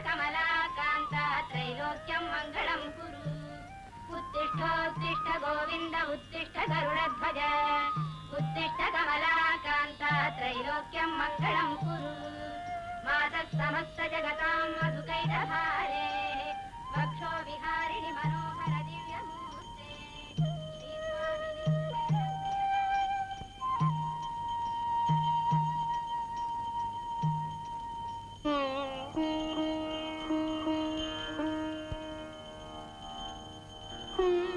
कमलाकान्ता त्रैलोक्यं मङ्गलं कुरु। उत्तिष्ठोत्तिष्ठ गोविन्द उत्तिष्ठ गरुडध्वज। उत्तिष्ठ कमलाकान्त त्रैलोक्यं मङ्गलं कुरु। मातः समस्त जगतां मधुकैदः Mm-hmm.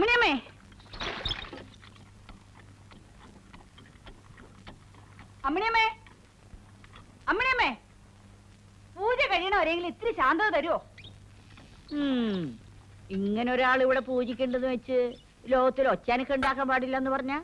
അമ്മിണിയമ്മേ. അമ്മണിയമ്മേ. അമ്മണിയമ്മേ. പൂജ കഴിയണവരെങ്കിലും ഇത്തിരി ശാന്തത തരുമോ. ഇങ്ങനെ ഒരാൾ ഇവിടെ പൂജിക്കേണ്ടത് വെച്ച് ലോകത്തിൽ ഒച്ചാനൊക്കെ ഉണ്ടാക്കാൻ പാടില്ല എന്ന് പറഞ്ഞ?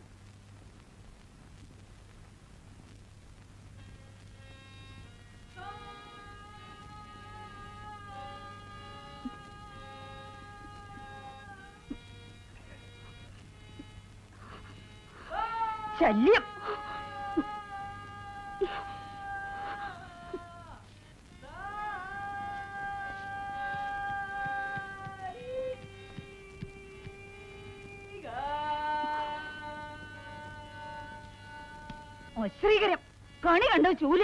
ശല്യം. ശ്രീകരം കണി കണ്ടോ ചൂൽ?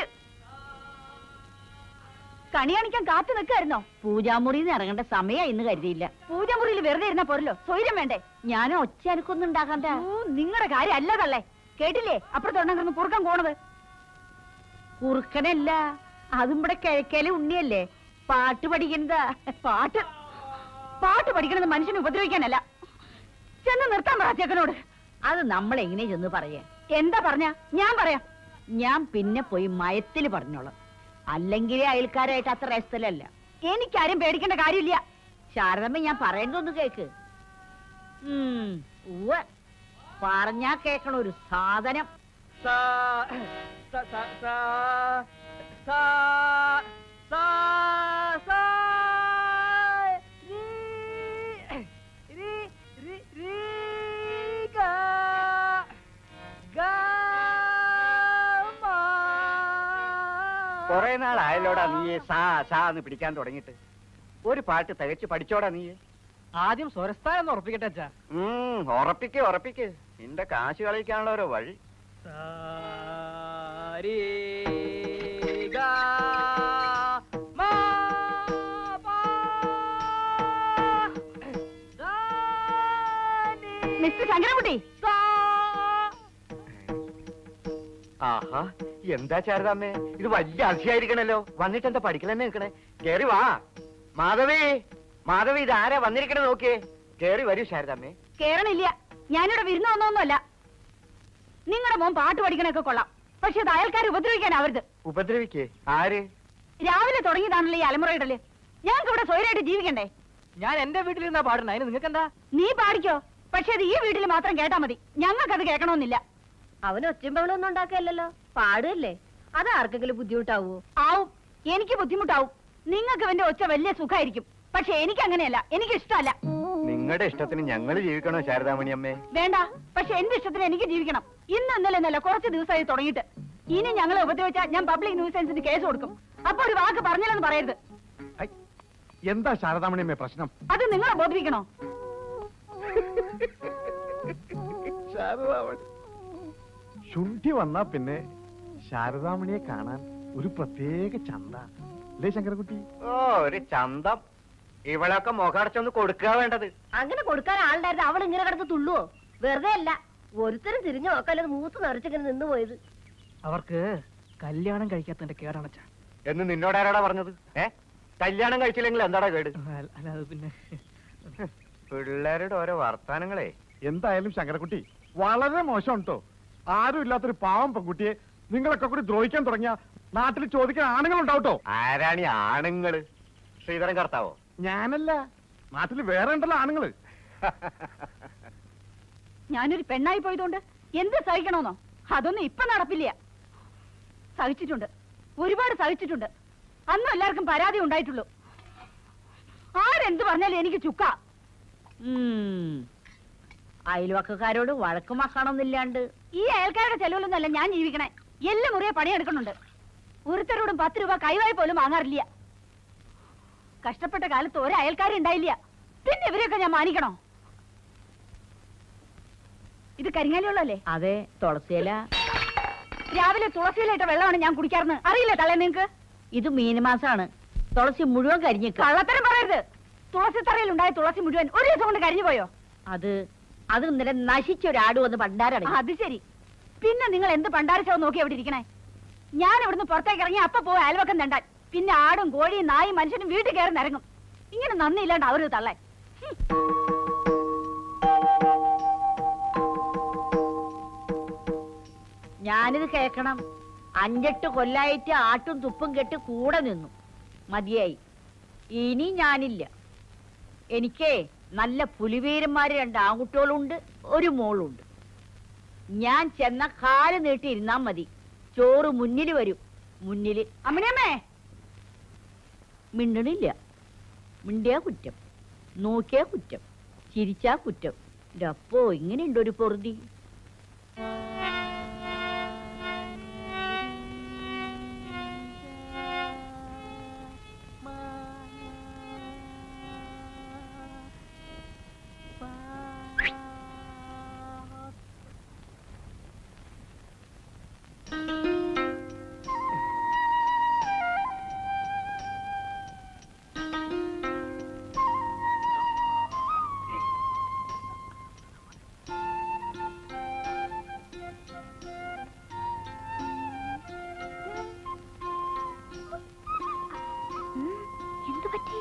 കണി കാണിക്കാൻ കാത്തു നിൽക്കായിരുന്നോ പൂജാമുറിയിൽ നിന്ന് ഇറങ്ങേണ്ട സമയം ഇന്ന് കരുതിയില്ല. പൂജാമുറിയിൽ വെറുതെ ഇരുന്നാ പോരല്ലോ സ്വൈര്യം വേണ്ടേ? ഞാനും ഒച്ചാനക്കൊന്നും ഉണ്ടാക്കണ്ട. നിങ്ങളുടെ കാര്യം അല്ല തള്ളേ. കേട്ടില്ലേ? അപ്പുറത്തൊണ്ണം കുറുക്കൻ കുറുക്കാൻ പോണത്. കുറുക്കനല്ല അതും ഇവിടെ കിഴക്കേലെ ഉണ്ണിയല്ലേ? പാട്ട് പഠിക്കുന്നതാ. പാട്ട്? പാട്ട് പഠിക്കണത് മനുഷ്യനെ ഉപദ്രവിക്കാനല്ല. ചെന്ന് നിർത്താൻ പറഞ്ഞോട് അത് നമ്മൾ എങ്ങനെ ചെന്ന് പറയേ? എന്താ പറഞ്ഞ? ഞാൻ പറയാം. ഞാൻ പിന്നെ പോയി മയത്തിൽ പറഞ്ഞോളാം. അല്ലെങ്കിലേ അയൽക്കാരായിട്ട് അത്ര രസത്തിലല്ല. എനിക്കാരും പേടിക്കേണ്ട കാര്യമില്ല. ശാരദമ്മ ഞാൻ പറയേണ്ടതൊന്ന് കേക്ക്. ഉം, ഉവ്വ്. പറഞ്ഞാ കേക്കണ ഒരു സാധനം. കൊറേ നാളായല്ലോടാ നീ സാ സാ എന്ന് പിടിക്കാൻ തുടങ്ങിയിട്ട്. ഒരു പാട്ട് തികച്ച് പഠിച്ചോടാ നീ. ആദ്യം സ്വരസ്ഥാനം ഉറപ്പിക്കട്ടെ അച്ഛാ. ഉറപ്പിക്കേ ഉറപ്പിക്ക്. നിന്റെ കാശ് കളിക്കാനുള്ള ഓരോ വഴി മിസ്റ്റർ ശങ്കരൻകുട്ടി. ആഹാ എന്താ ചാരതാമ്മേ ഇത് വലിയ അതിശയായിരിക്കണല്ലോ വന്നിട്ട് എന്താ പഠിക്കലെന്നെ നിൽക്കണേ? കേറി വാ. മാധവി മാധവി ഇത് ആരാ വന്നിരിക്കണേ നോക്കിയേ. കേറി വരൂ ശാരദാമ്മേ കേറണില്ല. ഞാനിവിടെ വിരുന്ന് വന്നൊന്നുമല്ല. നിങ്ങളുടെ മോൻ പാട്ട് പഠിക്കണൊക്കെ കൊള്ളാം. പക്ഷെ അത് അയൽക്കാരെ ഉപദ്രവിക്കാനാവരുത്. ഉപദ്രവിക്കേ? ആര്? രാവിലെ തുടങ്ങിയതാണല്ലോ ഈ അലമുറയിടൽ ഞങ്ങൾക്ക് ഇവിടെ സ്വയമായിട്ട് ജീവിക്കണ്ടേ? ഞാൻ എന്റെ വീട്ടിലിരുന്നാ പാടുന്നത് അതിന് നിങ്ങൾക്ക് എന്താ നീ പാടിക്കോ. പക്ഷെ അത് ഈ വീട്ടിൽ മാത്രം കേട്ടാ മതി. ഞങ്ങൾക്കത് കേൾക്കണമെന്നില്ല. അവൻ ഒറ്റമ്പളൊന്നും ഉണ്ടാക്കല്ലോ പാടുകല്ലേ അത് ആർക്കെങ്കിലും ബുദ്ധിമുട്ടാവോ? ആവും. എനിക്ക് ബുദ്ധിമുട്ടാവും. നിങ്ങൾക്ക് ഇവന്റെ ഒച്ച വലിയ സുഖമായിരിക്കും. പക്ഷെ എനിക്ക് അങ്ങനെയല്ല എനിക്ക് ഇഷ്ടമല്ല നിങ്ങളുടെ ഇഷ്ടത്തിന് ഞങ്ങൾ ജീവിക്കണോ ശാരദാമണി അമ്മേ വേണ്ട പക്ഷെ എന്റെ ഇഷ്ടത്തിന് എനിക്ക് ജീവിക്കണം. ഇന്ന് ഇന്നലെ എന്നല്ല കുറച്ച് ദിവസമായി തുടങ്ങിയിട്ട്. ഇനി ഞങ്ങളെ ഉപദ്രവിച്ചാൽ ഞാൻ പബ്ലിക് ന്യൂസൻസിന് കേസ് കൊടുക്കും. അപ്പൊ ഒരു വാക്ക് പറഞ്ഞില്ലെന്ന് പറയരുത്. എന്താ ശാരദാമണി അമ്മേ പ്രശ്നം? അത് നിങ്ങളെ ബോധിപ്പിക്കണോ? ശാരദാമണി. ശുണ്ഠി വന്നാ പിന്നെ ശാരദാമണിയെ കാണാൻ ഒരു പ്രത്യേക ചന്ത. അല്ലേ ശങ്കരകുട്ടി ഓ ഒരു ചന്തം. ഇവളൊക്കെ മുഖടച്ചൊന്ന് കൊടുക്കുക വേണ്ടത്. അങ്ങനെ കൊടുക്കാൻ ആളുണ്ടായിരുന്നു അവൾ ഇങ്ങനെ കിടന്ന് തുള്ളുവോ? വെറുതെ അല്ല ഒരുത്തരും തിരിഞ്ഞു നോക്കാലത് മൂത്ത് നിറച്ചിങ്ങനെ നിന്ന് പോയത്. അവർക്ക് കല്യാണം കഴിക്കാത്തതിന്റെ കേടാണച്ച എന്ന് നിന്നോട് ആരാടാ പറഞ്ഞത്? ഏ? കല്യാണം കഴിച്ചില്ലെങ്കിൽ എന്താടാ കേട്? അല്ലാതെ പിന്നെ പിള്ളേരുടെ ഓരോ വർത്താനങ്ങളെ. എന്തായാലും ശങ്കരക്കുട്ടി വളരെ മോശം കേട്ടോ ആരും ഇല്ലാത്തൊരു പാവം പെൺകുട്ടിയെ നിങ്ങളൊക്കെ കൂടി ദ്രോഹിക്കാൻ തുടങ്ങിയ നാട്ടിൽ ചോദിക്കാൻ ആണുങ്ങൾ ഉണ്ടാവട്ടോ ആരാണി ആണുങ്ങൾ? ശ്രീധരൻ കർത്താവോ? ഞാനല്ല. നാട്ടിൽ വേറെ ഉണ്ടല്ലോ ആണുങ്ങൾ. ഞാനൊരു പെണ്ണായി പോയതുകൊണ്ട് എന്ത് സഹിക്കണമെന്നോ? അതൊന്നും ഇപ്പൊ നടപ്പില്ല. സഹിച്ചിട്ടുണ്ട്. ഒരുപാട് സഹിച്ചിട്ടുണ്ട്. അന്നും എല്ലാവർക്കും പരാതി ഉണ്ടായിട്ടുള്ളൂ. ആരെന്ത് പറഞ്ഞാലും എനിക്ക് ചുക്ക. അയൽവക്കാരോട് അയൽവക്കക്കാരോട് വഴക്കും മക്കണമെന്നില്ലാണ്ട് ഈ അയൽക്കാരുടെ ചെലവിലൊന്നല്ല ഞാൻ ജീവിക്കണേ. എല്ലാം മുറിയെ പണിയെടുക്കുന്നുണ്ട്. ഒരുത്തരോടും പത്ത് രൂപ കൈവായി പോലും വാങ്ങാറില്ല. കഷ്ടപ്പെട്ട കാലത്ത് ഒരു അയൽക്കാരും ഉണ്ടായില്ല. പിന്നെ ഇവരെയൊക്കെ ഞാൻ മാനിക്കണോ? ഇത് കരിങ്ങാലിയുള്ളല്ലേ അതെ തുളസിയില. രാവിലെ തുളസിയിലിട്ട വെള്ളമാണ് ഞാൻ കുടിക്കാറുണ്ട് അറിയില്ലേ തള്ളേ നിങ്ങക്ക് ഇത് മീനമാസാണ്. തുളസി മുഴുവൻ കരിഞ്ഞു കള്ളത്തരം പറയരുത്. തുളസി തറയിൽ ഉണ്ടായ തുളസി മുഴുവൻ ഒരു ദിവസം കൊണ്ട് കരിഞ്ഞു പോയോ? അത് അത് ഇന്നലെ നശിച്ചൊരാട് വന്ന് പണ്ടാരാണ് അത് ശരി. പിന്നെ നിങ്ങൾ എന്ത് പണ്ടാരശവം നോക്കി അവിടെ ഇരിക്കണേ? ഞാൻ ഇവിടുന്ന് പുറത്തേക്ക് ഇറങ്ങി അപ്പൊ പോയി അയൽവക്കം തണ്ടാൻ പിന്നെ ആടും കോഴിയും നായും മനുഷ്യനും വീട്ടിൽ കയറി നിരങ്ങും. ഇങ്ങനെ നന്ദിയില്ലാണ്ട് അവർ തള്ളേ. ഞാനിത് കേക്കണം അഞ്ചെട്ട് കൊല്ലായിട്ട് ആട്ടും തുപ്പും കെട്ട് കൂടെ നിന്നു. മതിയായി. ഇനി ഞാനില്ല. എനിക്കേ നല്ല പുലിവീരന്മാര് രണ്ട് ആൺകുട്ടികളുണ്ട് ഒരു മോളുണ്ട്. ഞാൻ ചെന്ന കാൽ നീട്ടി ഇരുന്നാ മതി. ചോറ് മുന്നിൽ വരും. മുന്നിൽ അമ്മിണിയമ്മേ! മിണ്ടണില്ല മിണ്ടിയാ കുറ്റം. നോക്കിയാ കുറ്റം. ചിരിച്ചാ കുറ്റം. അപ്പോ ഇങ്ങനെയുണ്ട് ഒരു പൊറുതി? എന്തു പറ്റി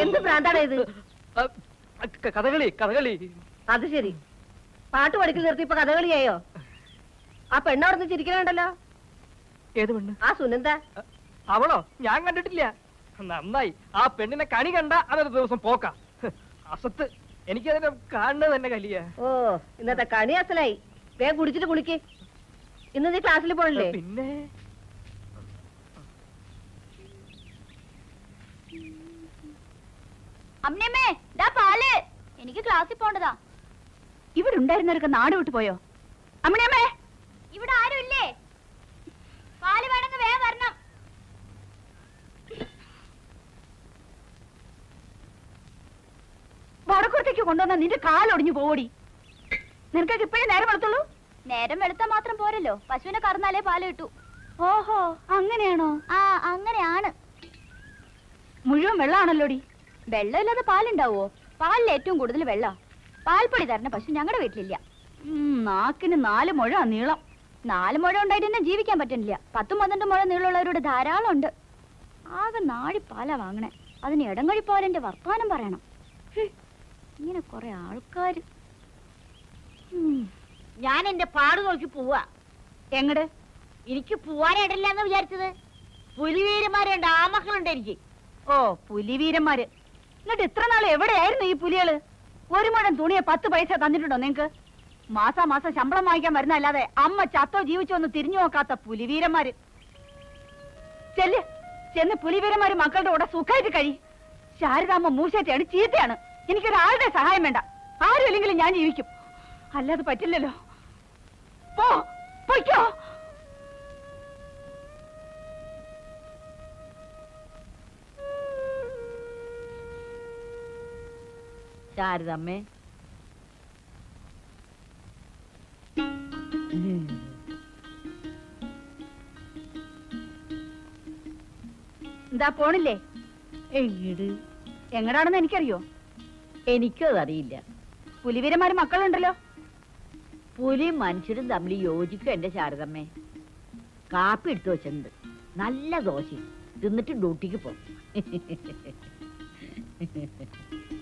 എന്ത് ഭ്രാന്താണ് ഇത് ആ, ക- കഥകളി കഥകളി. അത് ശരി. പാട്ട് പഠിക്കൽ നിർത്തി ഇപ്പൊ കഥകളിയായോ? ആ പെണ്ണവിടുന്ന് ചിരിക്കണുണ്ടല്ലോ. ഏത് പെണ്ണ്? ആ സുനന്ദ. അവളോ? ഞാൻ കണ്ടിട്ടില്ല. നന്നായി. ആ പെണ്ണിനെ കണി കണ്ട അതൊരു ദിവസം പോക്ക. അസത്ത്. എനിക്കതിനെ കാണുന്നത് തന്നെ കലിയ. ഓ ഇന്നത്തെ കണി അസലായി. വേഗം കുടിച്ചിട്ട് കുളിക്ക്. ഇന്ന് നീ ക്ലാസ്സിൽ പോണില്ലേ? പിന്നെ? അമ്മയമ്മേ ദാ പാൽ. എനിക്ക് ക്ലാസ്സിൽ പോണ്ടതാ. ഇവിടെ ഉണ്ടായിരുന്നവരൊക്കെ നാട് വിട്ടു പോയോ? അമ്മണിയമ്മേ ഇവിടെ ആരും ഇല്ലേ? പാൽ വേണമെങ്കിൽ വേഗം വരണം. വടക്കുറത്തേക്ക് കൊണ്ടുവന്ന നിന്റെ കാലൊടിഞ്ഞു പോടി നിനക്കൊക്കെ ഇപ്പോഴേ നേരം വെളുത്തുള്ളൂ? നേരം വെളുത്താ മാത്രം പോരല്ലോ. പശുവിനെ കറന്നാലേ പാൽ കിട്ടൂ. ഓഹോ അങ്ങനെയാണോ? ആ അങ്ങനെയാണ്. മുഴുവൻ വെള്ളമാണല്ലോടി വെള്ളമില്ലാതെ പാലുണ്ടാവോ? പാലിൽ ഏറ്റവും കൂടുതൽ വെള്ളം. പാൽപ്പൊടി തരണ പശു ഞങ്ങളുടെ വീട്ടിലില്ല. നാക്കിന് നാല് മുഴ നീളം. നാല് മുഴ ഉണ്ടായിട്ട് തന്നെ ജീവിക്കാൻ പറ്റുന്നില്ല പത്തും പന്ത്രണ്ടും മുഴ നീളമുള്ളവരോട് ധാരാളം ഉണ്ട് ആകെ നാഴി പാലാ വാങ്ങണേ. അതിന് ഇടങ്ങഴി പോലെന്റെ വർത്താനം പറയണം. ഇങ്ങനെ കുറെ ആൾക്കാര്. ഞാൻ എന്റെ പാട് നോക്കി പോവാ. എങ്ങട്? എനിക്ക് പോവാനായിട്ടില്ല എന്ന് വിചാരിച്ചത്. പുലിവീരന്മാരുണ്ട് ആമക്കളുണ്ട് എനിക്ക്. ഓ പുലിവീരന്മാര്. എന്നിട്ട് ഇത്ര നാൾ എവിടെയായിരുന്നു ഈ പുലികൾ? ഒരു മുഴം തുണിയെ പത്ത് പൈസ തന്നിട്ടുണ്ടോ നിങ്ങക്ക്? മാസാ മാസം ശമ്പളം വാങ്ങിക്കാൻ വരുന്നല്ലാതെ അമ്മ ചത്തോ ജീവിച്ചോ ഒന്ന് തിരിഞ്ഞു നോക്കാത്ത പുലിവീരന്മാര്. ചെല്ല്. ചെന്ന് പുലിവീരന്മാര് മക്കളുടെ കൂടെ സുഖമായിട്ട് കഴി. ശാരദാമ്മ മൂശേറ്റയാണ് ചീത്തയാണ്. എനിക്കൊരാളുടെ സഹായം വേണ്ട. ആരും ഇല്ലെങ്കിലും ഞാൻ ജീവിക്കും. അല്ലാതെ പറ്റില്ലല്ലോ. പോ. ശാരദമ്മേ. എന്താ പോണില്ലേ? എങ്ങട് എങ്ങടാണെന്ന് എനിക്കറിയോ? എനിക്കും അതറിയില്ല. പുലിവീരന്മാര് മക്കളുണ്ടല്ലോ. പുലിയും മനുഷ്യരും തമ്മിൽ യോജിക്കും എന്റെ ശാരദമ്മേ കാപ്പി എടുത്തു വെച്ചിട്ടുണ്ട്. നല്ല ദോശ തിന്നിട്ട് ഡ്യൂട്ടിക്ക് പോ